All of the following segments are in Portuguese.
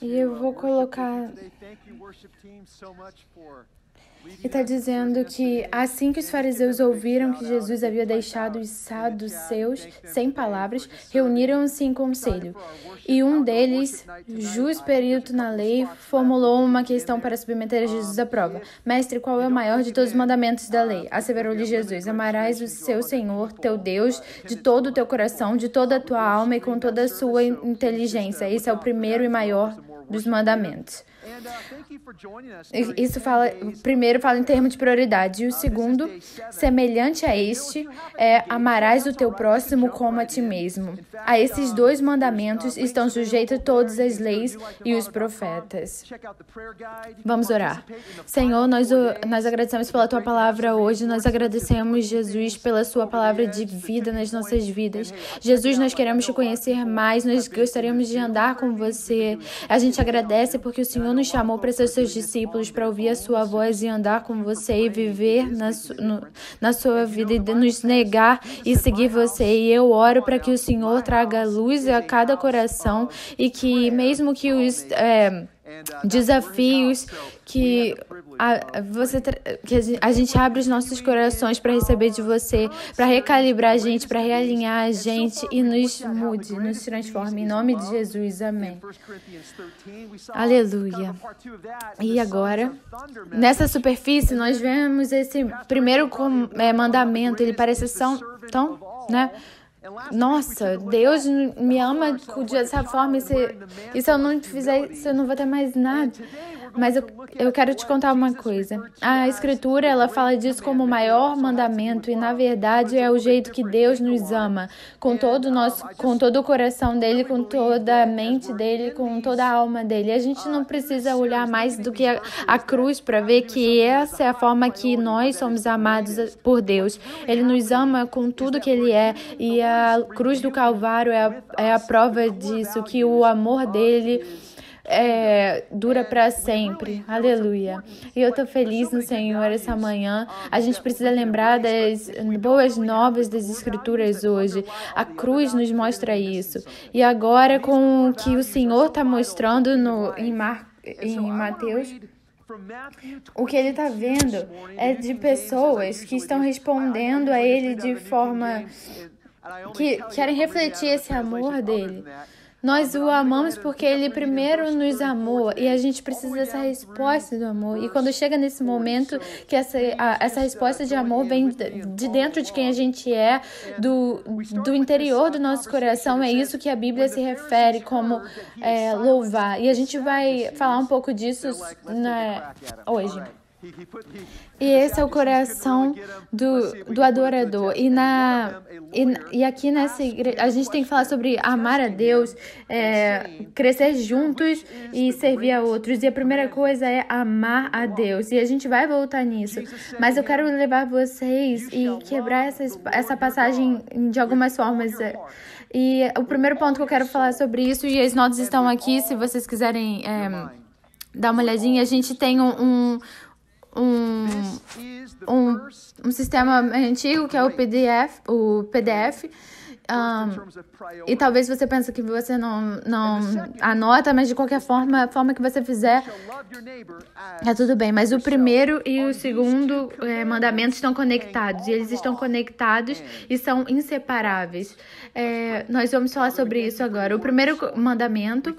E eu vou colocar. E está dizendo que assim que os fariseus ouviram que Jesus havia deixado os saduceus sem palavras, reuniram-se em conselho. E um deles, juiz perito na lei, formulou uma questão para submeter a Jesus à prova. Mestre, qual é o maior de todos os mandamentos da lei? Asseverou-lhe Jesus: Amarás o seu Senhor, teu Deus, de todo o teu coração, de toda a tua alma e com toda a sua inteligência. Esse é o primeiro e maior dos mandamentos. Isso fala, primeiro fala em termos de prioridade, e o segundo, semelhante a este, é amarás o teu próximo como a ti mesmo. A esses dois mandamentos estão sujeitos todas as leis e os profetas. Vamos orar. Senhor, nós, nós agradecemos pela tua palavra hoje, nós agradecemos, Jesus, pela sua palavra de vida nas nossas vidas. Jesus, nós queremos te conhecer mais, nós gostaríamos de andar com você. A gente agradece porque o Senhor nos chamou para ser seus discípulos, para ouvir a sua voz e andar com você e viver na, no, na sua vida e nos negar e seguir você. E eu oro para que o Senhor traga luz a cada coração e que, mesmo que os. É, desafios que a, você que a gente abre os nossos corações para receber de você, para recalibrar a gente, para realinhar a gente e nos mude, nos transforme em nome de Jesus. Amém. Aleluia. E agora, nessa superfície nós vemos esse primeiro é, mandamento, ele parece tão, tão, né? Nossa, Deus me ama dessa forma. E se, e se eu não fizer isso, eu não vou ter mais nada. Mas eu, eu quero te contar uma coisa. A Escritura, ela fala disso como o maior mandamento. E, na verdade, é o jeito que Deus nos ama. Com todo nosso, com todo o coração dele, com toda a mente dele, com toda a alma dele. A gente não precisa olhar mais do que a, a cruz para ver que essa é a forma que nós somos amados por Deus. Ele nos ama com tudo que ele é. E a cruz do Calvário é a, é a prova disso, que o amor dele é, dura para sempre. Aleluia. E eu estou feliz no Senhor essa manhã. A gente precisa lembrar das boas novas das Escrituras hoje. A cruz nos mostra isso. E agora, com o que o Senhor está mostrando no, em, Mar, em Mateus. O que ele está vendo é de pessoas que estão respondendo a ele de forma que querem refletir esse amor dele. Nós o amamos porque ele primeiro nos amou e a gente precisa dessa resposta do amor. E quando chega nesse momento que essa, a, essa resposta de amor vem de dentro de quem a gente é, do, do interior do nosso coração, é isso que a Bíblia se refere como é, louvar. E a gente vai falar um pouco disso né, hoje. E esse é o coração do, do adorador. E, na, e, e aqui nessa igreja, a gente tem que falar sobre amar a Deus, é, crescer juntos e servir a outros. E a primeira coisa é amar a Deus. E a gente vai voltar nisso. Mas eu quero levar vocês e quebrar essa, essa passagem de algumas formas. E o primeiro ponto que eu quero falar sobre isso, e as notas estão aqui, se vocês quiserem é, dar uma olhadinha, a gente tem um, um um, um, um sistema antigo que é o PDF, o PDF um, e talvez você pense que você não, não anota, mas de qualquer forma, a forma que você fizer, é tudo bem. Mas o primeiro e o segundo é, mandamento estão conectados, e eles estão conectados e são inseparáveis. É, nós vamos falar sobre isso agora. O primeiro mandamento,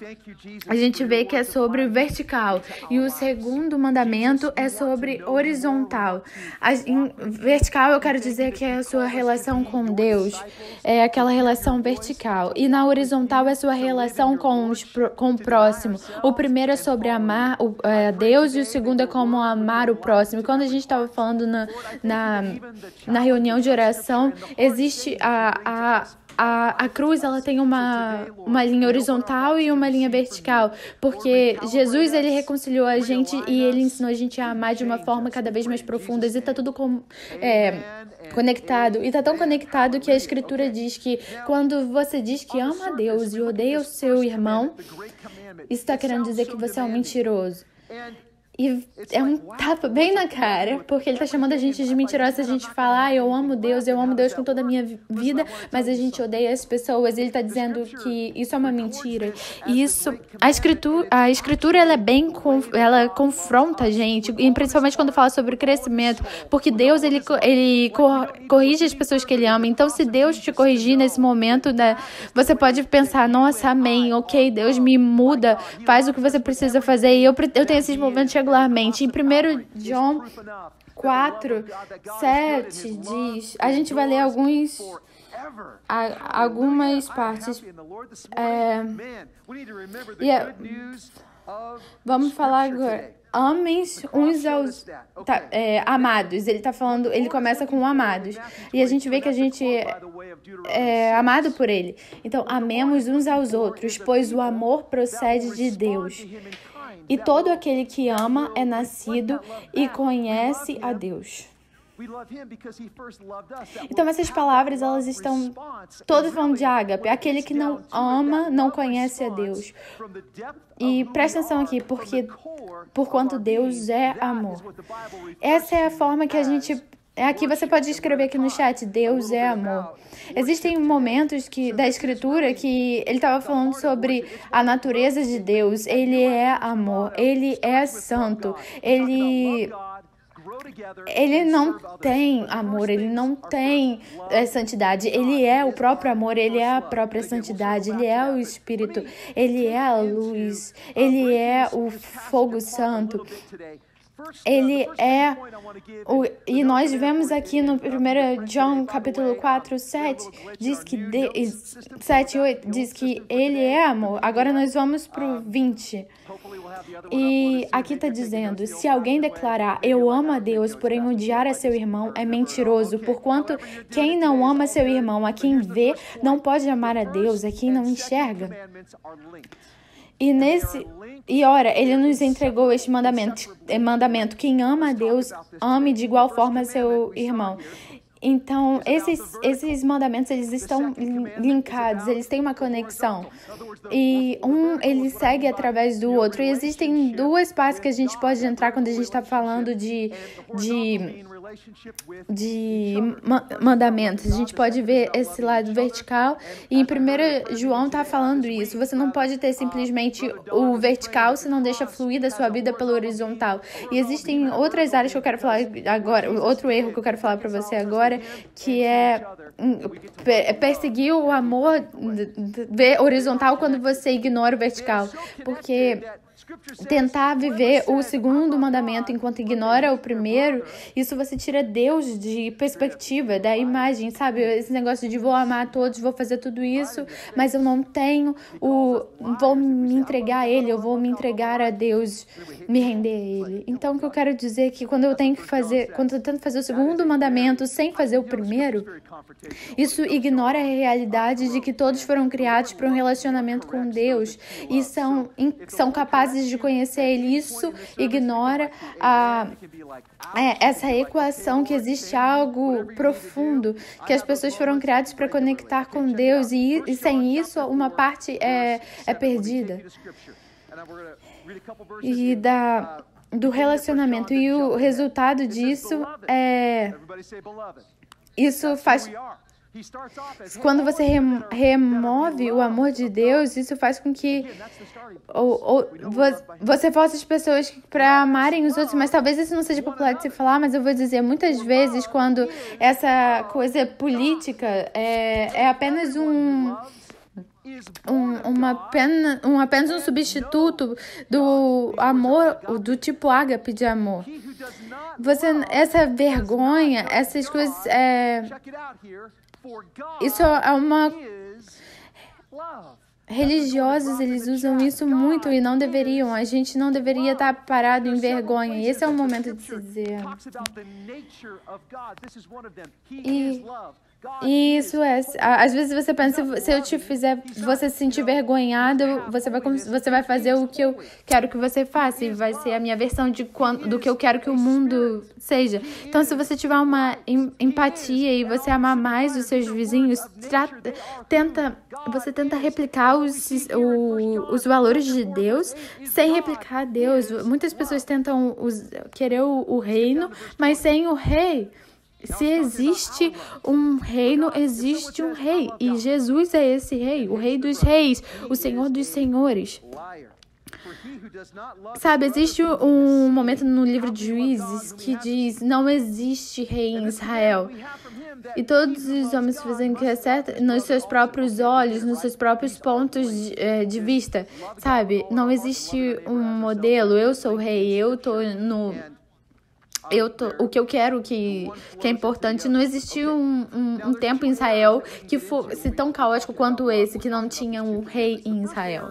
a gente vê que é sobre vertical, e o segundo mandamento é sobre horizontal. A, em vertical, eu quero dizer que é a sua relação com Deus, é aquela relação vertical. E na horizontal é sua relação com, os, com o próximo. O primeiro é sobre amar o, é, Deus e o segundo é como amar o próximo. Quando a gente estava falando na, na, na reunião de oração, existe a, a a, a cruz ela tem uma, uma linha horizontal e uma linha vertical, porque Jesus ele reconciliou a gente e ele ensinou a gente a amar de uma forma cada vez mais profunda e está tudo com, é, conectado. E está tão conectado que a Escritura diz que quando você diz que ama a Deus e odeia o seu irmão, isso está querendo dizer que você é um mentiroso. E é um tapa bem na cara, porque ele tá chamando a gente de mentirosa. A gente fala, ah, eu amo Deus, eu amo Deus com toda a minha vida, mas a gente odeia as pessoas. Ele tá dizendo que isso é uma mentira. E isso, a escritura, a escritura ela é bem, ela confronta a gente, e principalmente quando fala sobre crescimento, porque Deus, ele, ele corrige as pessoas que ele ama. Então, se Deus te corrigir nesse momento, né, você pode pensar, nossa, amém, ok, Deus me muda, faz o que você precisa fazer. E eu, eu tenho esses momentos regularmente. Em 1 João 4, 7 diz. A gente vai ler alguns. algumas partes. É, yeah, vamos falar agora. Amem uns aos tá, é, amados. Ele tá falando, ele começa com amados. E a gente vê que a gente é amado por ele. Então, amemos uns aos outros, pois o amor procede de Deus. E todo aquele que ama é nascido e conhece a Deus. Então essas palavras elas estão todas falando de ágape. Aquele que não ama não conhece a Deus. E presta atenção aqui, porque por quanto Deus é amor. Essa é a forma que a gente Aqui você pode escrever aqui no chat, Deus é amor. Existem momentos que da escritura que ele estava falando sobre a natureza de Deus. Ele é amor, ele é santo, ele ele não tem amor, ele não tem é, santidade. Ele é o próprio amor, ele é a própria santidade, ele é o Espírito, ele é a luz, ele é o fogo santo ele é o, e nós vemos aqui no 1 João capítulo 4, 7, diz que de, 7, 8, diz que ele é amor. Agora nós vamos para o 20. E aqui está dizendo: se alguém declarar eu amo a Deus, porém odiar a seu irmão, é mentiroso, porquanto quem não ama seu irmão, a quem vê, não pode amar a Deus, a quem não enxerga. E nesse e ora, ele nos entregou este mandamento, eh, mandamento: quem ama a Deus, ame de igual forma seu irmão. Então, esses, esses mandamentos, eles estão linkados, eles têm uma conexão. E um, ele segue através do outro. E existem duas partes que a gente pode entrar quando a gente está falando de, de de mandamentos. A gente pode ver esse lado vertical e em 1 João está falando isso. Você não pode ter simplesmente o vertical se não deixa fluir da sua vida pelo horizontal. E existem outras áreas que eu quero falar agora, outro erro que eu quero falar para você agora, que é, é perseguir o amor horizontal quando você ignora o vertical. Porque tentar viver o segundo mandamento enquanto ignora o primeiro, isso você tira Deus de perspectiva, da imagem, sabe? Esse negócio de vou amar todos, vou fazer tudo isso, mas eu não tenho o. vou me entregar a Ele, eu vou me entregar a Deus, me render a Ele. Então, o que eu quero dizer é que quando eu tenho que fazer, quando eu tento fazer o segundo mandamento sem fazer o primeiro, isso ignora a realidade de que todos foram criados para um relacionamento com Deus e são, são capazes de conhecer ele. Isso ignora a, é, essa equação que existe algo profundo, que as pessoas foram criadas para conectar com Deus e, e sem isso uma parte é, é perdida. E da, do relacionamento. E o resultado disso é. Isso faz quando você remove o amor de Deus, isso faz com que ou, ou, você force as pessoas para amarem os outros, mas talvez isso não seja popular de se falar, mas eu vou dizer, muitas vezes, quando essa coisa política é, é apenas um. Um, uma pena, um, apenas um substituto do amor, do tipo ágape de amor. Você, essa vergonha, essas coisas. É, isso é uma. Religiosos, eles usam isso muito e não deveriam. A gente não deveria estar parado em vergonha. Esse é o momento de se dizer. E Isso é. Às vezes você pensa, se eu te fizer você se sentir vergonhado, você vai, você vai fazer o que eu quero que você faça. E vai ser a minha versão de quando, do que eu quero que o mundo seja. Então, se você tiver uma empatia e você amar mais os seus vizinhos, trata, tenta, você tenta replicar os, o, os valores de Deus sem replicar Deus. Muitas pessoas tentam querer o, o reino, mas sem o rei. Se existe um reino, existe um rei. E Jesus é esse rei, o rei dos reis, o senhor dos senhores. Sabe, existe um momento no livro de Juízes que diz: não existe rei em Israel. E todos os homens fazem o que é certo nos seus próprios olhos, nos seus próprios pontos de, eh, de vista. Sabe, não existe um modelo. Eu sou o rei, eu tô no eu tô, o que eu quero que, que é importante, não existiu um, um, um, tempo em Israel que fosse tão caótico quanto esse, que não tinha um rei em Israel.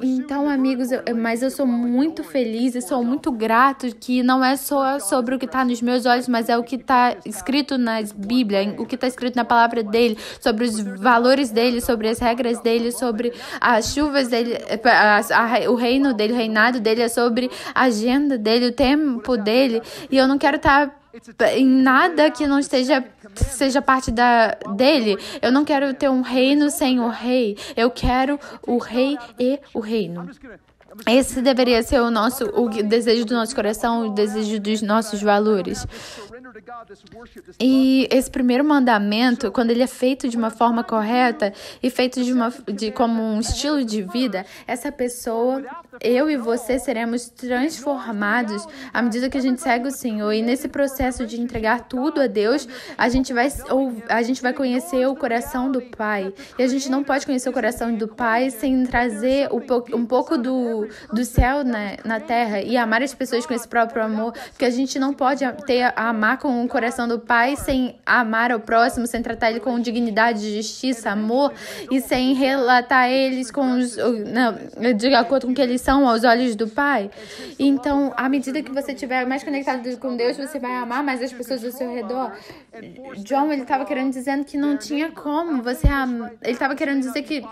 Então, amigos, eu, mas eu sou muito feliz e sou muito grato que não é só sobre o que está nos meus olhos, mas é o que está escrito na Bíblia, o que está escrito na palavra dele, sobre os valores dele, sobre as regras dele, sobre as chuvas dele, a, a, o reino dele, o reinado dele, é sobre a agenda dele, o tempo dele. E eu não quero estar. Tá em nada que não esteja seja parte da dele. Eu não quero ter um reino sem o rei. Eu quero o rei e o reino. Esse deveria ser o nosso o desejo do nosso coração, o desejo dos nossos valores. E esse primeiro mandamento, quando ele é feito de uma forma correta e feito de uma de como um estilo de vida, essa pessoa, eu e você seremos transformados à medida que a gente segue o Senhor. E nesse processo de entregar tudo a Deus, a gente vai ou a gente vai conhecer o coração do Pai. E a gente não pode conhecer o coração do Pai sem trazer um pouco do, do céu na, na terra e amar as pessoas com esse próprio amor, porque a gente não pode ter amar com o coração do Pai sem amar ao próximo, sem tratar ele com dignidade, justiça, amor e sem relatar eles com os, não, de acordo com o que eles são aos olhos do Pai. Então, à medida que você estiver mais conectado com Deus, você vai amar mais as pessoas ao seu redor. John, ele estava querendo dizendo que não tinha como você. Ele estava querendo dizer que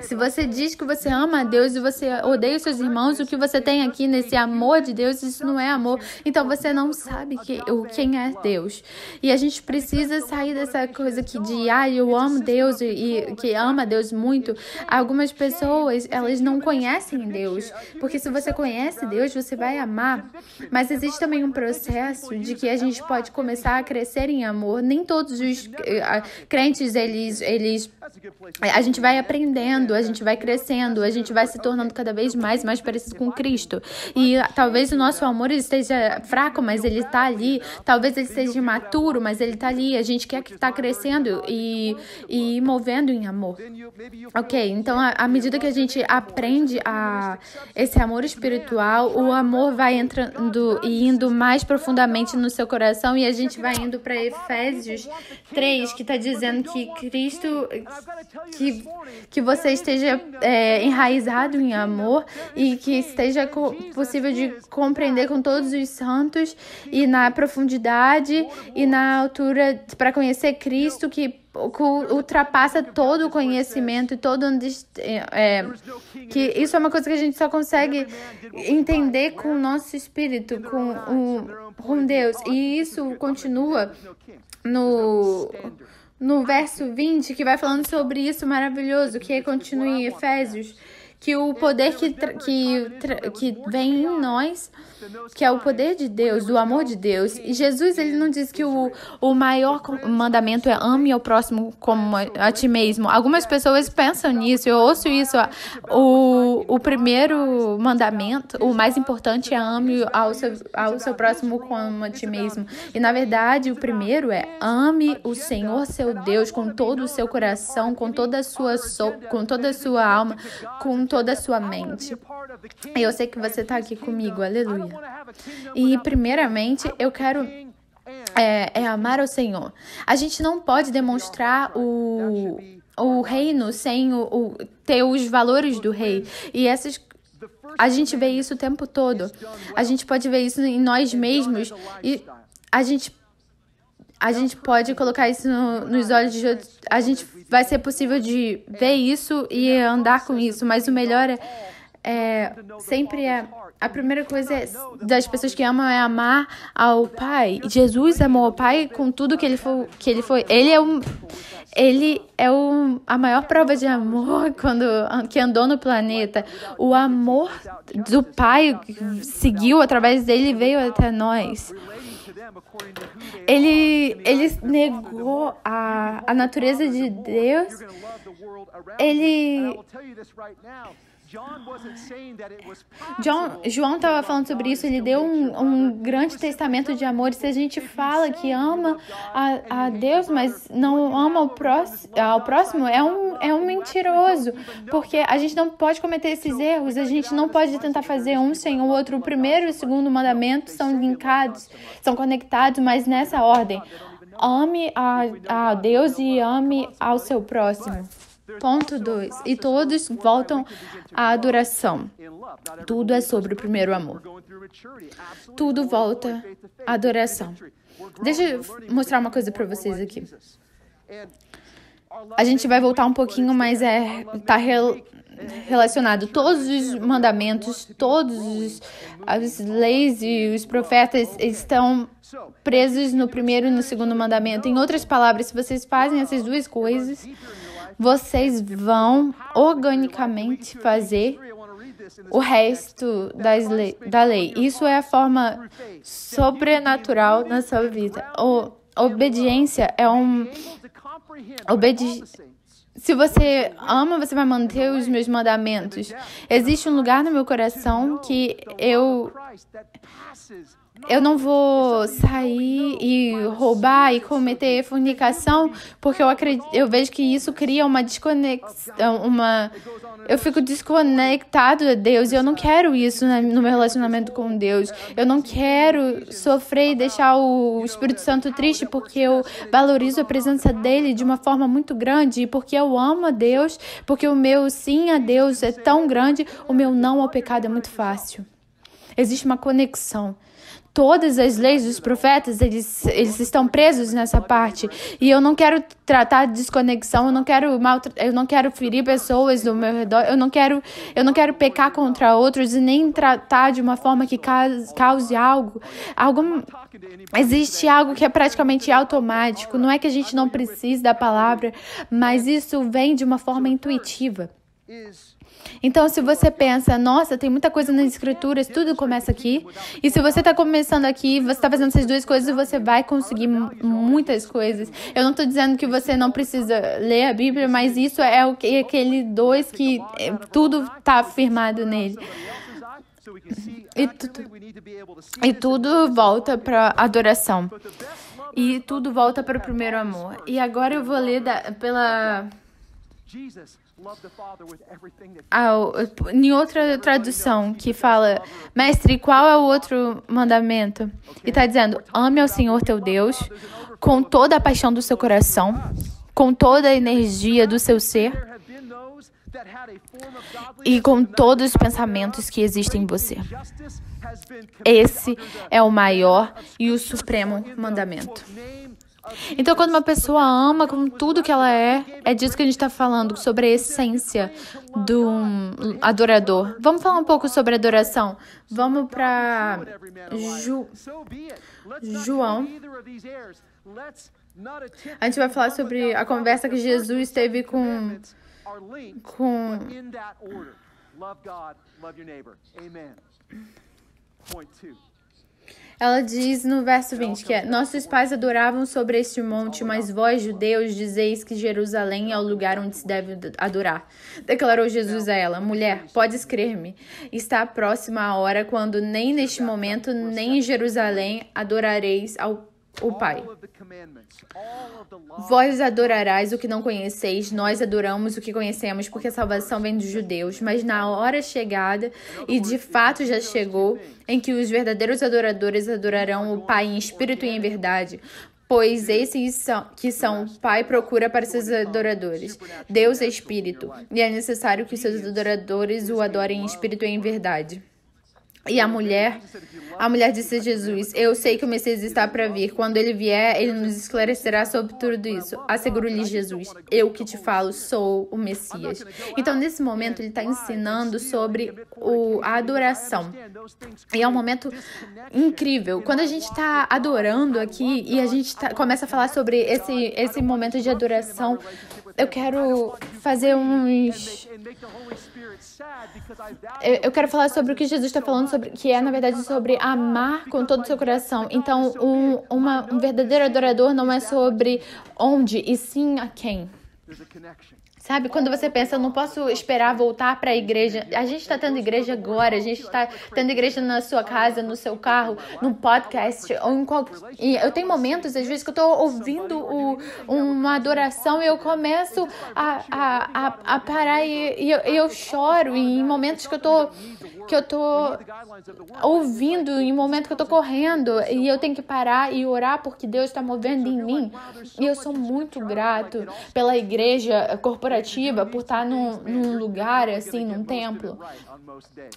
se você diz que você ama a Deus e você odeia os seus irmãos, o que você tem aqui nesse amor de Deus, isso não é amor. Então você não sabe que, quem é Deus. E a gente precisa sair dessa coisa que de, ah, eu amo Deus e, que ama Deus muito. Algumas pessoas, elas não conhecem Deus. Porque se você conhece Deus, você vai amar. Mas existe também um processo de que a gente pode começar a crescer em amor. Nem todos os uh, crentes, eles, eles. A gente vai aprendendo, a gente vai crescendo, a gente vai se tornando cada vez mais, mais parecido com Cristo. E talvez o nosso amor esteja fraco, mas ele está ali. Talvez ele seja imaturo, mas ele está ali. A gente quer que está crescendo e, e movendo em amor. Ok, então à medida que a gente aprende a esse amor espiritual, o amor vai entrando e indo mais profundamente no seu coração e a gente vai indo para Efésios 3, que está dizendo que Cristo, que, que você esteja é, enraizado em amor e que esteja possível de compreender com todos os santos e na profundidade e na altura para conhecer Cristo que ultrapassa todo o conhecimento e todo é, que isso é uma coisa que a gente só consegue entender com o nosso espírito, com, o, com Deus. E isso continua no no verso 20, que vai falando sobre isso maravilhoso, que continua em Efésios, que o poder que, que, que vem em nós que é o poder de Deus, do amor de Deus. E Jesus, ele não diz que o, o maior mandamento é ame ao próximo como a ti mesmo. Algumas pessoas pensam nisso, eu ouço isso. O, o primeiro mandamento, o mais importante é ame ao seu, ao seu próximo como a ti mesmo. E na verdade, o primeiro é ame o Senhor seu Deus com todo o seu coração, com toda a sua, so, com toda a sua alma, com toda a sua mente. E eu sei que você está aqui comigo, aleluia. E, primeiramente, eu quero é, é, amar o Senhor. A gente não pode demonstrar o, o reino sem o, o, ter os valores do rei. E essas. A gente vê isso o tempo todo. A gente pode ver isso em nós mesmos. E a gente a gente pode colocar isso no, nos olhos de outros. A gente vai ser possível de ver isso e andar com isso, mas o melhor é, é sempre é a primeira coisa é, das pessoas que amam é amar ao Pai. Jesus amou o Pai com tudo que ele foi. Que ele, foi. ele é um, ele é o, a maior prova de amor quando que andou no planeta. O amor do Pai seguiu através dele veio até nós. Ele, ele negou a, a natureza de Deus. Ele John, João estava falando sobre isso, ele deu um, um, grande testamento de amor. Se a gente fala que ama a, a Deus, mas não ama o próximo, ao próximo, é um, é um mentiroso. Porque a gente não pode cometer esses erros, a gente não pode tentar fazer um sem o outro. O primeiro e o segundo mandamento são linkados, são conectados, mas nessa ordem. Ame a, a Deus e ame ao seu próximo. Ponto 2. E todos voltam à adoração. Tudo é sobre o primeiro amor. Tudo volta à adoração. Deixa eu mostrar uma coisa para vocês aqui. A gente vai voltar um pouquinho, mas é tá rel, relacionado. Todos os mandamentos, todas as leis e os profetas estão presos no primeiro e no segundo mandamento. Em outras palavras, se vocês fazem essas duas coisas, vocês vão organicamente fazer o resto lei, da lei. Isso é a forma sobrenatural na sua vida. O, obediência é um. Obedi se você ama, você vai manter os meus mandamentos. Existe um lugar no meu coração que eu eu não vou sair e roubar e cometer fornicação, porque eu acredito, eu vejo que isso cria uma desconexão, uma eu fico desconectado a Deus e eu não quero isso no meu relacionamento com Deus. Eu não quero sofrer e deixar o Espírito Santo triste porque eu valorizo a presença dele de uma forma muito grande e porque eu amo a Deus, porque o meu sim a Deus é tão grande, o meu não ao pecado é muito fácil. Existe uma conexão todas as leis dos profetas, eles, eles estão presos nessa parte. E eu não quero tratar de desconexão, eu não quero eu não quero ferir pessoas do meu redor, eu não quero, eu não quero pecar contra outros e nem tratar de uma forma que cause, cause algo, algo existe algo que é praticamente automático, não é que a gente não precise da palavra, mas isso vem de uma forma intuitiva. Então, se você pensa, nossa, tem muita coisa nas escrituras, tudo começa aqui. E se você está começando aqui, você está fazendo essas duas coisas, você vai conseguir muitas coisas. Eu não estou dizendo que você não precisa ler a Bíblia, mas isso é o que aquele dois que é, tudo está afirmado nele. E, tu, e tudo volta para adoração. E tudo volta para o primeiro amor. E agora eu vou ler da, pela ah, em outra tradução que fala, mestre, qual é o outro mandamento? E está dizendo, ame ao Senhor teu Deus com toda a paixão do seu coração, com toda a energia do seu ser e com todos os pensamentos que existem em você. Esse é o maior e o supremo mandamento. Então, quando uma pessoa ama com tudo que ela é, é disso que a gente está falando, sobre a essência do adorador. Vamos falar um pouco sobre adoração. Vamos para Ju... João. A gente vai falar sobre a conversa que Jesus teve com. com Point two. Ela diz no verso 20 que é: Nossos pais adoravam sobre este monte, mas vós, judeus, dizeis que Jerusalém é o lugar onde se deve adorar. Declarou Jesus a ela: Mulher, podes crer-me. Está próxima a hora quando nem neste momento, nem em Jerusalém adorareis ao o Pai. Vós adorarás o que não conheceis, nós adoramos o que conhecemos, porque a salvação vem dos judeus. Mas na hora chegada, e de fato já chegou, em que os verdadeiros adoradores adorarão o Pai em espírito e em verdade. Pois esses são, que são o Pai procura para seus adoradores. Deus é espírito, e é necessário que seus adoradores o adorem em espírito e em verdade. E a mulher, a mulher disse a Jesus: Eu sei que o Messias está para vir. Quando ele vier, ele nos esclarecerá sobre tudo isso. Assegurou-lhe Jesus: Eu que te falo, sou o Messias. Então, nesse momento, ele está ensinando sobre o, a adoração. E é um momento incrível. Quando a gente está adorando aqui e a gente tá, começa a falar sobre esse, esse momento de adoração, eu quero fazer uns. Eu, eu quero falar sobre o que Jesus está falando sobre, que é na verdade sobre amar com todo o seu coração. Então, um, uma, um verdadeiro adorador não é sobre onde e sim a quem. Sabe, quando você pensa, eu não posso esperar voltar para a igreja. A gente está tendo igreja agora, a gente está tendo igreja na sua casa, no seu carro, no podcast, ou em qualquer. Eu tenho momentos, às vezes, que eu estou ouvindo o, uma adoração e eu começo a, a, a, a parar e, e, eu, eu, choro. E em momentos que eu estou que eu tô ouvindo, em momentos que eu tô correndo e eu tenho que parar e orar porque Deus está movendo em mim. E eu sou muito grato pela igreja corporativa por estar num, num lugar assim, num templo.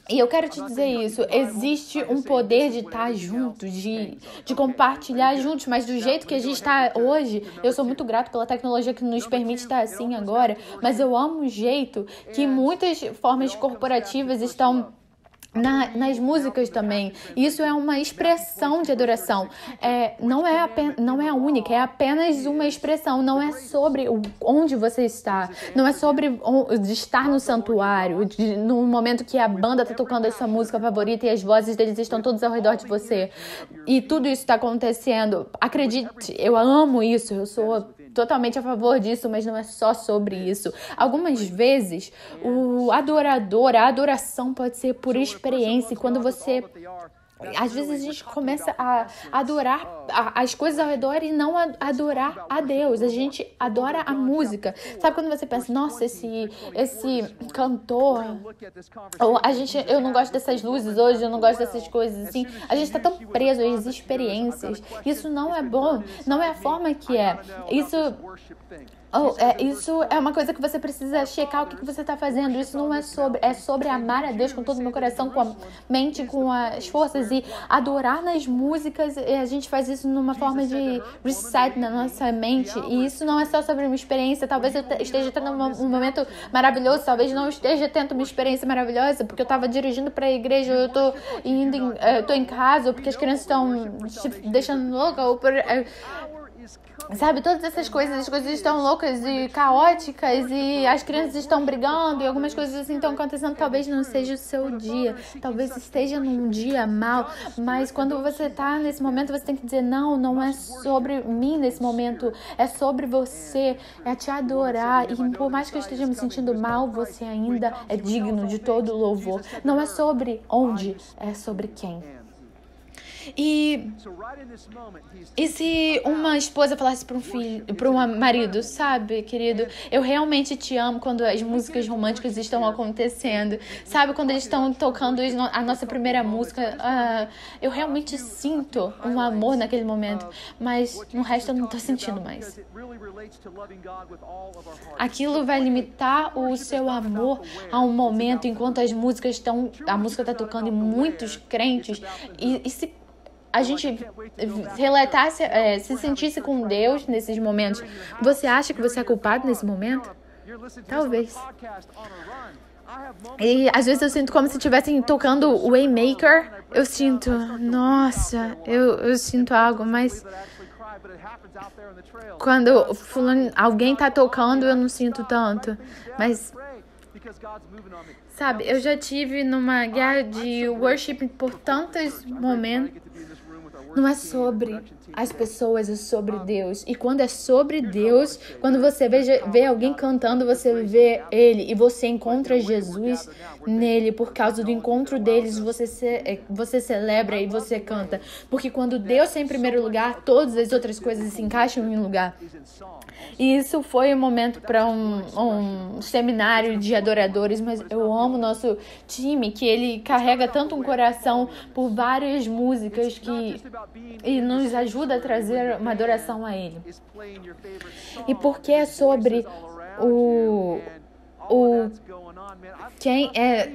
E eu quero te dizer isso: existe um poder de estar junto, de, de compartilhar juntos, mas do jeito que a gente está hoje, eu sou muito grato pela tecnologia que nos permite estar assim agora, mas eu amo o jeito que muitas formas corporativas estão na, nas músicas também. Isso é uma expressão de adoração. É, não, é apenas, não é a única, é apenas uma expressão. Não é sobre onde você está. Não é sobre estar no santuário, de, no momento que a banda está tocando a sua música favorita e as vozes deles estão todos ao redor de você. E tudo isso está acontecendo. Acredite, eu amo isso. Eu sou totalmente a favor disso, mas não é só sobre isso. Algumas vezes, o adorador, a adoração pode ser por experiência. Quando você às vezes a gente começa a adorar as coisas ao redor e não adorar a Deus. A gente adora a música. Sabe quando você pensa, nossa, esse, esse cantor. Ou a gente, eu não gosto dessas luzes hoje, eu não gosto dessas coisas assim. A gente está tão preso às experiências. Isso não é bom. Não é a forma que é. Isso Oh, é, isso é uma coisa que você precisa checar o que, que você está fazendo. Isso não é sobre, é sobre amar a Deus com todo o meu coração, com a mente, com as forças e adorar nas músicas. E a gente faz isso numa forma de reset na nossa mente. E isso não é só sobre uma experiência. Talvez eu esteja tendo um momento maravilhoso, talvez não esteja tendo uma experiência maravilhosa, porque eu estava dirigindo para a igreja, eu estou indo, em, eu tô em casa, ou porque as crianças estão deixando louca, ou por Sabe, todas essas coisas, as coisas estão loucas e caóticas e as crianças estão brigando e algumas coisas assim estão acontecendo. Talvez não seja o seu dia, talvez esteja num dia mal, mas quando você está nesse momento, você tem que dizer: não, não é sobre mim nesse momento, é sobre você, é te adorar. E por mais que eu esteja me sentindo mal, você ainda é digno de todo louvor. Não é sobre onde, é sobre quem. E, e se uma esposa falasse para um filho, para um marido, sabe, querido, eu realmente te amo quando as músicas românticas estão acontecendo, sabe, quando eles estão tocando a nossa primeira música, uh, eu realmente sinto um amor naquele momento, mas no resto eu não estou sentindo mais. Aquilo vai limitar o seu amor a um momento enquanto as músicas estão, a música está tocando e muitos crentes e, e se a gente relatasse, é, se sentisse com Deus nesses momentos, você acha que você é culpado nesse momento? Talvez. E às vezes eu sinto como se estivessem tocando o Waymaker. Eu sinto, nossa, eu, eu sinto algo, mas quando fulano, alguém tá tocando, eu não sinto tanto. Mas sabe, eu já tive numa guerra de worship por tantos momentos não é sobre as pessoas, é sobre Deus. E quando é sobre Deus, quando você vê, vê alguém cantando, você vê Ele e você encontra Jesus nele. Por causa do encontro deles, você, ce, é, você celebra e você canta. Porque quando Deus está em primeiro lugar, todas as outras coisas se encaixam em lugar. E isso foi um momento para um, um seminário de adoradores, mas eu amo nosso time, que ele carrega tanto um coração por várias músicas que e nos ajuda a trazer uma adoração a Ele. E porque é sobre o, o quem é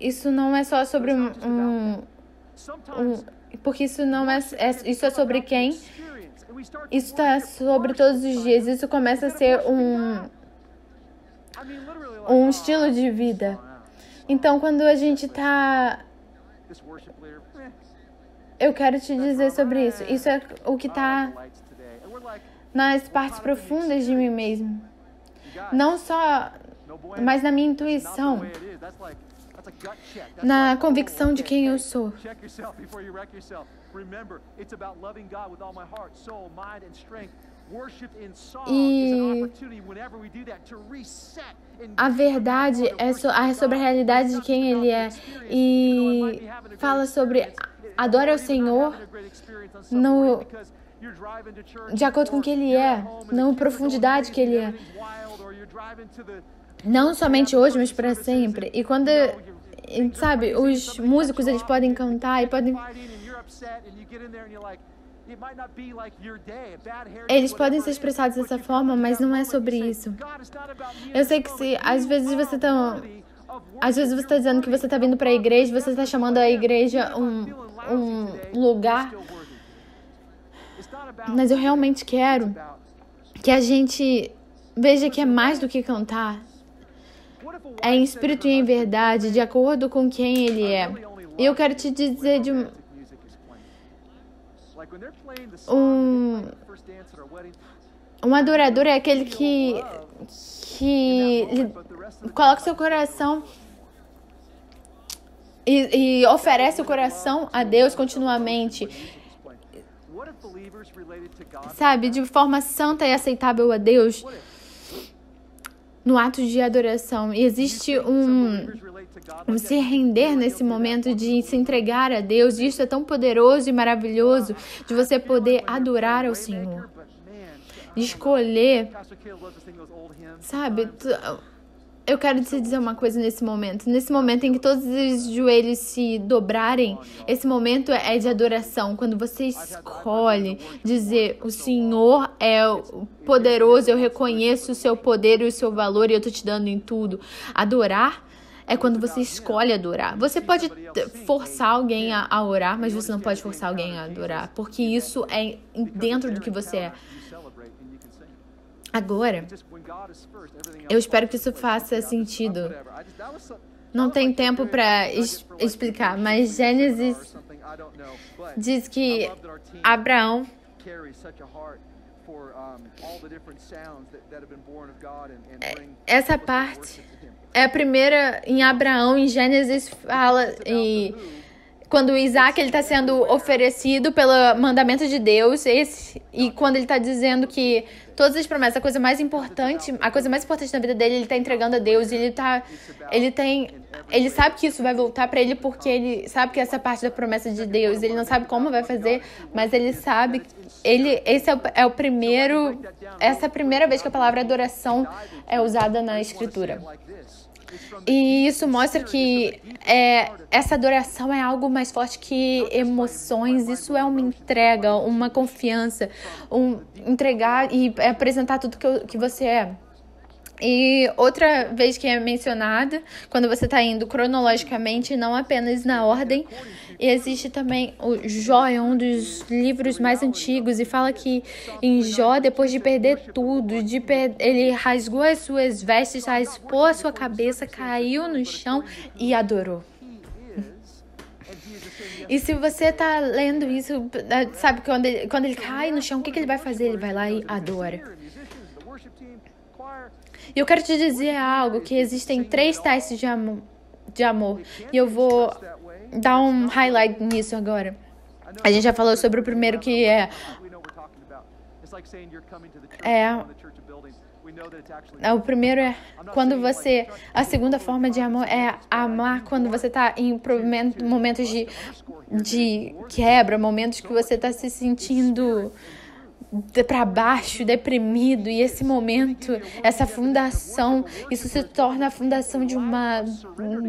isso não é só sobre um, um, um porque isso não é, é isso é sobre quem? isso está sobre todos os dias. Isso começa a ser um, um estilo de vida. Então, quando a gente está. Eu quero te dizer sobre isso. Isso é o que está nas partes profundas de mim mesmo. Não só, mas na minha intuição. Na convicção de quem eu sou. E a verdade é, sobre a realidade de quem ele é e fala sobre adora o Senhor no de acordo com o que ele é, não profundidade que ele é. Não somente hoje, mas para sempre. E quando sabe, os músicos eles podem cantar e podem eles podem ser expressados dessa forma, mas não é sobre isso. Eu sei que se às vezes você tá às vezes você está dizendo que você está vindo para a igreja, você está chamando a igreja um, um lugar. Mas eu realmente quero que a gente veja que é mais do que cantar. É em espírito e em verdade, de acordo com quem ele é. E eu quero te dizer de um, um, um adorador é aquele que, que coloca seu coração e, e oferece o coração a Deus continuamente. Sabe, de forma santa e aceitável a Deus no ato de adoração. E existe um, um se render nesse momento de se entregar a Deus. Isso é tão poderoso e maravilhoso de você poder adorar ao Senhor. De escolher, sabe? Eu quero te dizer uma coisa nesse momento. Nesse momento em que todos os joelhos se dobrarem, esse momento é de adoração. Quando você escolhe dizer: O Senhor é poderoso, eu reconheço o seu poder e o seu valor e eu tô te dando em tudo. Adorar é quando você escolhe adorar. Você pode forçar alguém a, a orar, mas você não pode forçar alguém a adorar, porque isso é dentro do que você é. Agora, eu espero que isso faça sentido. Não tem tempo para es explicar, mas Gênesis diz que Abraão essa parte é a primeira em Abraão, em Gênesis fala e quando Isaac ele está sendo oferecido pelo mandamento de Deus, esse, e quando ele está dizendo que todas as promessas, a coisa mais importante, a coisa mais importante na vida dele, ele está entregando a Deus, ele tá, ele tem, ele sabe que isso vai voltar para ele porque ele sabe que essa parte da promessa de Deus, ele não sabe como vai fazer, mas ele sabe, ele, esse é o, é o primeiro, essa é a primeira vez que a palavra adoração é usada na escritura. E isso mostra que é, essa adoração é algo mais forte que emoções. Isso é uma entrega, uma confiança, um entregar e apresentar tudo que, que você é. E outra vez que é mencionada, quando você está indo cronologicamente, não apenas na ordem, e existe também o Jó, é um dos livros mais antigos, e fala que em Jó, depois de perder tudo, de per... ele rasgou as suas vestes, raspou a sua cabeça, caiu no chão e adorou. E se você tá lendo isso, sabe, quando ele, quando ele cai no chão, o que, que ele vai fazer? Ele vai lá e adora. E eu quero te dizer algo, que existem três testes de amor, de amor. E eu vou dar um highlight nisso agora. A gente já falou sobre o primeiro que é é é, o primeiro é quando você. A segunda forma de amor é amar quando você está em momentos de, de quebra, momentos que você está se sentindo para baixo, deprimido, e esse momento, essa fundação, isso se torna a fundação de uma,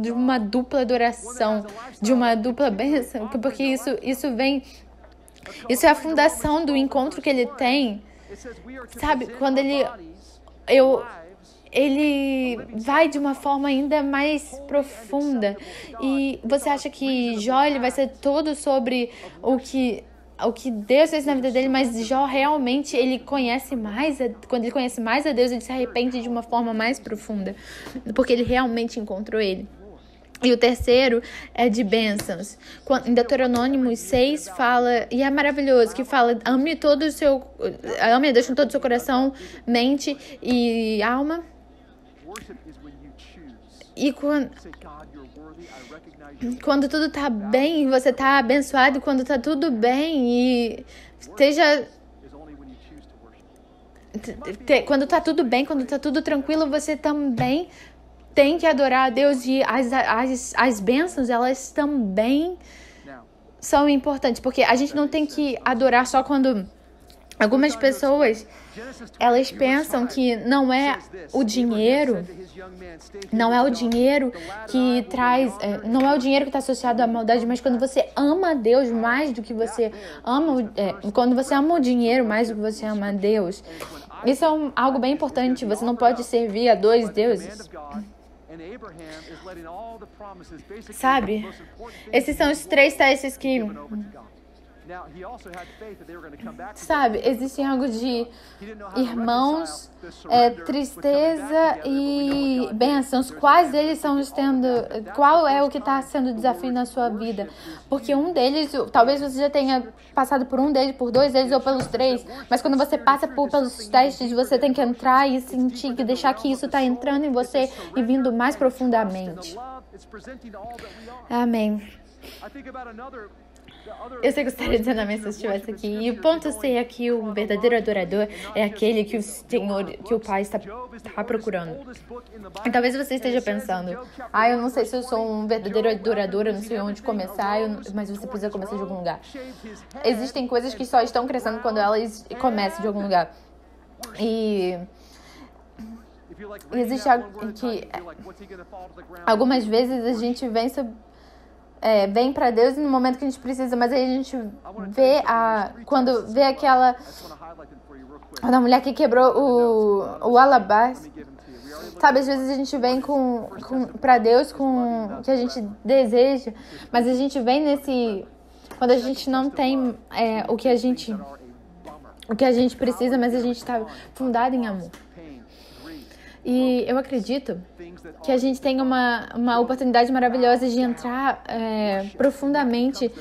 de uma dupla adoração, de uma dupla bênção, porque isso, isso vem, isso é a fundação do encontro que ele tem, sabe? Quando ele, eu, ele vai de uma forma ainda mais profunda. E você acha que Jó ele vai ser todo sobre o que o que Deus fez na vida dele, mas Jó realmente ele conhece mais, quando ele conhece mais a Deus, ele se arrepende de uma forma mais profunda, porque ele realmente encontrou ele. E o terceiro é de bênçãos. Em Deuteronômio 6 fala, e é maravilhoso, que fala, ame todo o seu, ame a Deus com todo o seu coração, mente e alma. E quando, quando tudo tá bem, você tá abençoado, quando tá tudo bem e esteja quando tá tudo bem, quando tá tudo tranquilo, você também tem que adorar a Deus e as, as, as bênçãos, elas também são importantes, porque a gente não tem que adorar só quando algumas pessoas elas pensam que não é o dinheiro, não é o dinheiro que traz, não é o dinheiro que está associado à maldade, mas quando você ama a Deus mais do que você ama, é, quando você ama o dinheiro mais do que você ama Deus, isso é um, algo bem importante. Você não pode servir a dois deuses. Sabe? Esses são os três testes que Sabe, existem algo de irmãos, é, tristeza e bênçãos. Quais deles são tendo. Qual é o que está sendo desafio na sua vida? Porque um deles, talvez você já tenha passado por um deles, por dois deles ou pelos três, mas quando você passa por, pelos testes, você tem que entrar e sentir, que deixar que isso está entrando em você e vindo mais profundamente. Amém. Eu sei que gostaria de dizer na se estivesse aqui. E o ponto é que o verdadeiro adorador é aquele que o Senhor, que o Pai está, está procurando. E talvez você esteja pensando, ah, eu não sei se eu sou um verdadeiro adorador, eu não sei onde começar, eu, mas você precisa começar de algum lugar. Existem coisas que só estão crescendo quando elas começam de algum lugar. E existe algo que algumas vezes a gente vem sobre é, vem para Deus no momento que a gente precisa, mas aí a gente vê a quando vê aquela da mulher que quebrou o, o alabastro. Sabe, às vezes a gente vem com, com para Deus com o que a gente deseja, mas a gente vem nesse quando a gente não tem é, o que a gente o que a gente precisa, mas a gente está fundado em amor. E eu acredito que a gente tem uma, uma oportunidade maravilhosa de entrar é, profundamente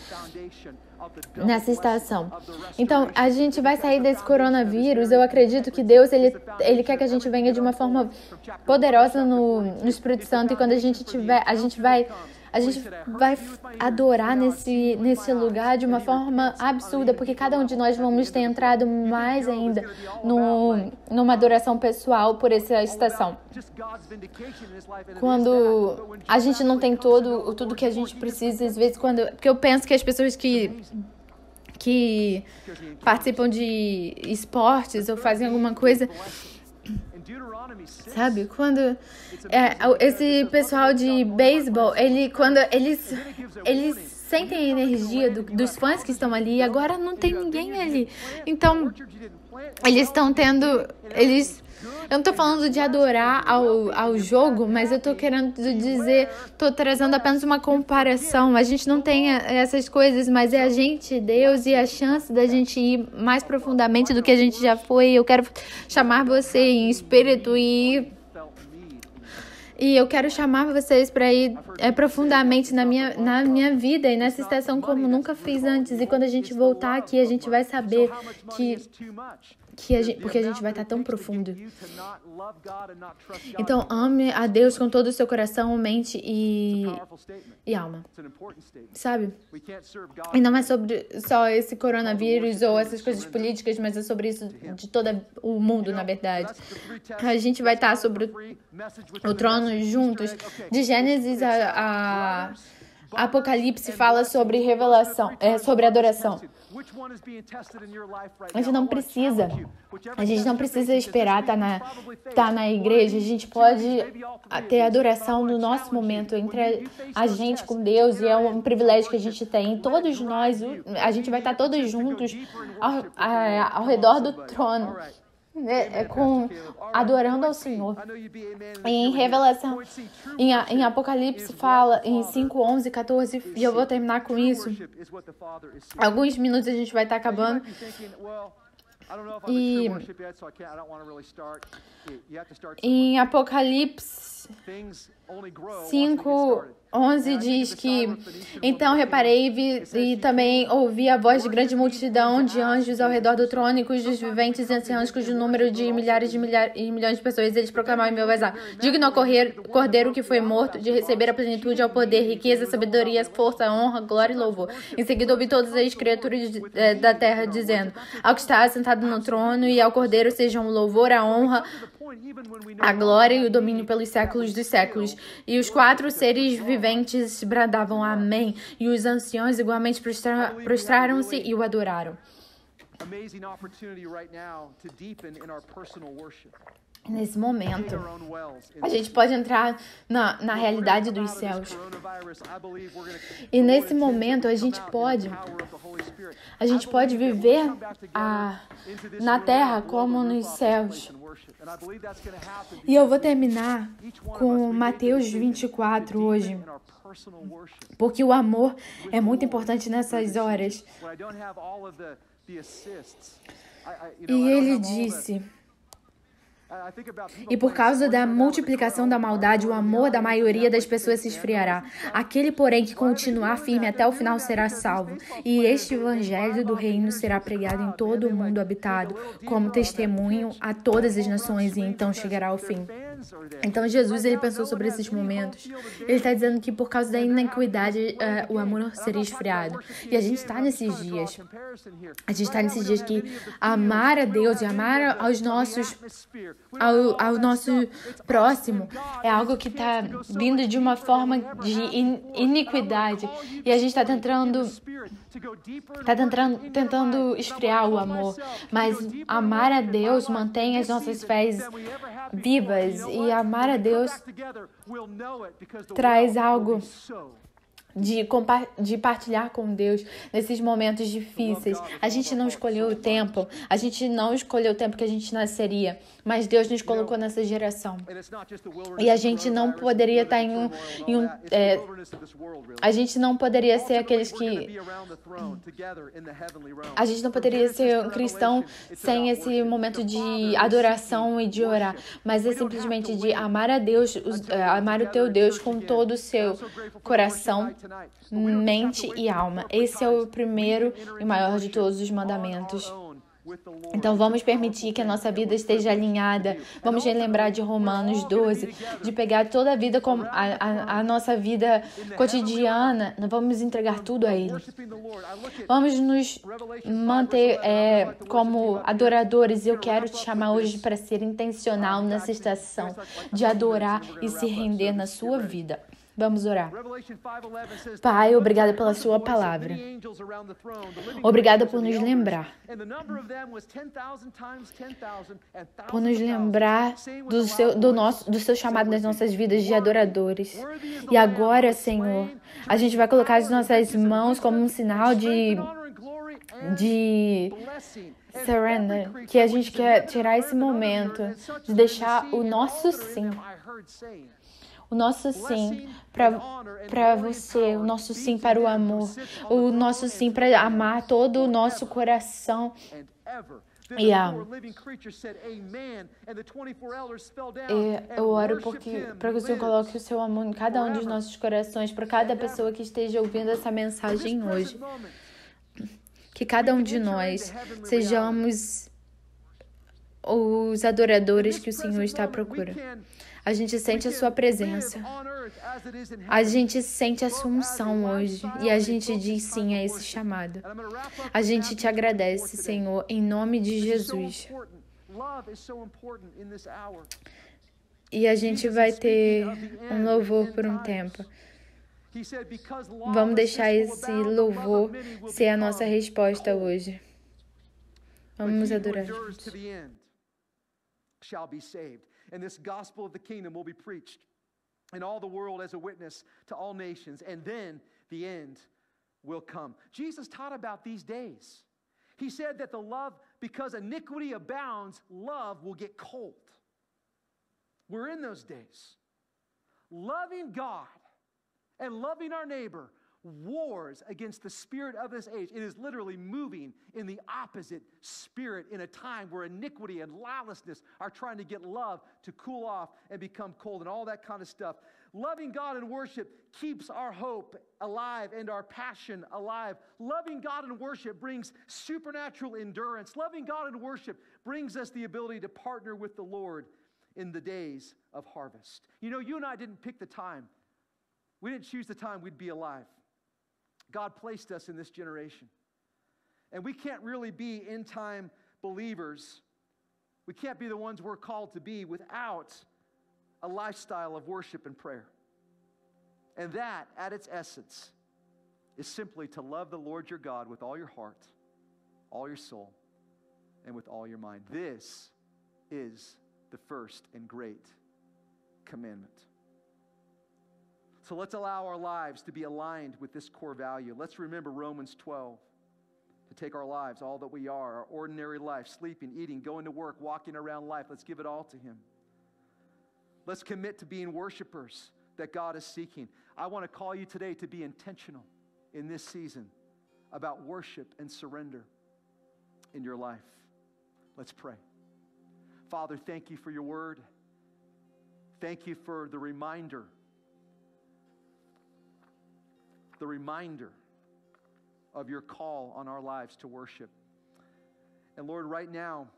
nessa estação. Então, a gente vai sair desse coronavírus. Eu acredito que Deus ele, ele quer que a gente venha de uma forma poderosa no, no Espírito Santo e quando a gente tiver, a gente vai a gente vai adorar nesse, nesse lugar de uma forma absurda, porque cada um de nós vamos ter entrado mais ainda no, numa adoração pessoal por essa estação. Quando a gente não tem todo, tudo que a gente precisa, às vezes, quando. Porque eu penso que as pessoas que que participam de esportes ou fazem alguma coisa Sabe, quando é, esse pessoal de beisebol, ele quando eles eles sentem a energia do, dos fãs que estão ali, agora não tem ninguém ali. Então, eles estão tendo eles eu não tô falando de adorar ao, ao jogo, mas eu tô querendo dizer, tô trazendo apenas uma comparação. A gente não tem essas coisas, mas é a gente, Deus, e a chance da gente ir mais profundamente do que a gente já foi. Eu quero chamar você em espírito e e eu quero chamar vocês para ir é, profundamente na minha, na minha vida e nessa estação como nunca fiz antes. E quando a gente voltar aqui, a gente vai saber que que a gente, porque a gente vai estar tão profundo. Então, ame a Deus com todo o seu coração, mente e, e alma. Sabe? E não é sobre só esse coronavírus ou essas coisas políticas, mas é sobre isso de todo o mundo, na verdade. A gente vai estar sobre o trono juntos. De Gênesis a, a Apocalipse fala sobre revelação, é, sobre adoração. A gente não precisa. A gente não precisa esperar estar tá na, tá na igreja. A gente pode ter adoração no nosso momento entre a gente com Deus e é um privilégio que a gente tem. Todos nós, a gente vai estar todos juntos ao, ao redor do trono. É, é com adorando ao Senhor. Em Revelação, em, em Apocalipse fala em 5, 11, 14, e eu vou terminar com isso. Alguns minutos a gente vai estar acabando. E em Apocalipse 5, 11 diz que então reparei vi, e também ouvi a voz de grande multidão de anjos ao redor do trono e cujos viventes e anciãos, cujo número de milhares de milhares e milhões de pessoas, eles proclamavam em meu voz digno ao cordeiro que foi morto de receber a plenitude ao poder, riqueza, sabedoria, força, honra, glória e louvor. Em seguida ouvi todas as criaturas eh, da terra dizendo ao que está sentado no trono e ao cordeiro sejam o louvor, a honra, a glória e o domínio pelos séculos dos séculos. E os quatro seres viventes bradavam Amém. E os anciãos igualmente prostra prostraram-se e o adoraram. Nesse momento, a gente pode entrar na, na realidade dos céus. E nesse momento a gente pode a gente pode viver a, na terra como nos céus. E eu vou terminar com Mateus 24 hoje. Porque o amor é muito importante nessas horas. E ele disse: e por causa da multiplicação da maldade, o amor da maioria das pessoas se esfriará. Aquele, porém, que continuar firme até o final será salvo. E este evangelho do reino será pregado em todo o mundo habitado, como testemunho a todas as nações, e então chegará ao fim. Então Jesus ele pensou sobre esses momentos. Ele está dizendo que por causa da iniquidade uh, o amor seria esfriado. E a gente está nesses dias. A gente está nesses dias que amar a Deus e amar aos nossos, ao, ao nosso próximo é algo que está vindo de uma forma de in, iniquidade. E a gente está tentando Está tentando, tentando esfriar o amor, mas amar a Deus mantém as nossas fés vivas e amar a Deus traz algo de, de partilhar com Deus nesses momentos difíceis. A gente não escolheu o tempo, a gente não escolheu o tempo que a gente nasceria, mas Deus nos colocou nessa geração. E a gente não poderia estar em um. Em um é, a gente não poderia ser aqueles que. A gente não poderia ser um cristão sem esse momento de adoração e de orar, mas é simplesmente de amar a Deus, é, amar o teu Deus com todo o seu coração mente e alma. Esse é o primeiro e maior de todos os mandamentos. Então vamos permitir que a nossa vida esteja alinhada. Vamos relembrar de Romanos 12, de pegar toda a vida como a, a, a, nossa vida cotidiana, vamos entregar tudo a Ele. Vamos nos manter é, como adoradores. Eu quero te chamar hoje para ser intencional nessa estação de adorar e se render na sua vida. Vamos orar. Pai, obrigada pela Sua palavra. Obrigada por nos lembrar. Por nos lembrar do seu, do nosso, do seu chamado nas nossas vidas de adoradores. E agora, Senhor, a gente vai colocar as nossas mãos como um sinal de. de surrender, que a gente quer tirar esse momento de deixar o nosso sim o nosso sim para você, o nosso sim para o amor, o nosso sim para amar todo o nosso coração. E a, eu oro porque para que o Senhor coloque o seu amor em cada um dos nossos corações, para cada pessoa que esteja ouvindo essa mensagem hoje. Que cada um de nós sejamos os adoradores que o Senhor está à procura. A gente sente a sua presença. A gente sente a sua unção hoje. E a gente diz sim a esse chamado. A gente te agradece, Senhor, em nome de Jesus. E a gente vai ter um louvor por um tempo. Vamos deixar esse louvor ser a nossa resposta hoje. Vamos adorar juntos. And this gospel of the kingdom will be preached in all the world as a witness to all nations, and then the end will come. Jesus taught about these days. He said that the love, because iniquity abounds, love will get cold. We're in those days. Loving God and loving our neighbor wars against the spirit of this age. It is literally moving in the opposite spirit in a time where iniquity and lawlessness are trying to get love to cool off and become cold and all that kind of stuff. Loving God and worship keeps our hope alive and our passion alive. Loving God and worship brings supernatural endurance. Loving God and worship brings us the ability to partner with the Lord in the days of harvest. You know, you and I didn't pick the time. We didn't choose the time we'd be alive. God placed us in this generation. And we can't really be in time believers. We can't be the ones we're called to be without a lifestyle of worship and prayer. And that, at its essence, is simply to love the Lord your God with all your heart, all your soul, and with all your mind. This is the first and great commandment. So let's allow our lives to be aligned with this core value. Let's remember Romans 12 to take our lives, all that we are, our ordinary life, sleeping, eating, going to work, walking around life. Let's give it all to Him. Let's commit to being worshipers that God is seeking. I want to call you today to be intentional in this season about worship and surrender in your life. Let's pray. Father, thank you for your word. Thank you for the reminder the reminder of your call on our lives to worship. And Lord, right now,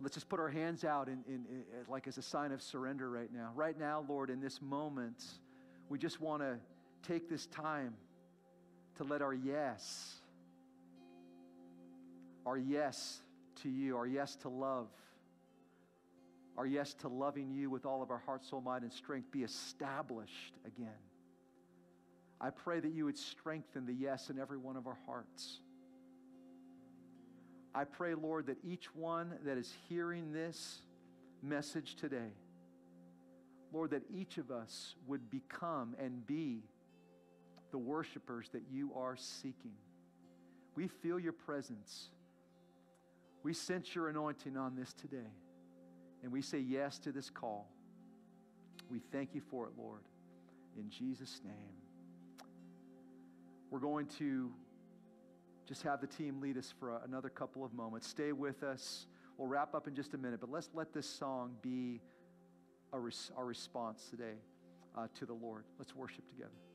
let's just put our hands out in, in, in, like as a sign of surrender right now. Right now, Lord, in this moment, we just want to take this time to let our yes, our yes to you, our yes to love, our yes to loving you with all of our heart, soul, mind, and strength be established again. I pray that you would strengthen the yes in every one of our hearts. I pray, Lord, that each one that is hearing this message today, Lord, that each of us would become and be the worshipers that you are seeking. We feel your presence. We sense your anointing on this today. And we say yes to this call. We thank you for it, Lord. In Jesus' name. We're going to just have the team lead us for another couple of moments. Stay with us. We'll wrap up in just a minute, but let's let this song be res- our response today uh, to the Lord. Let's worship together.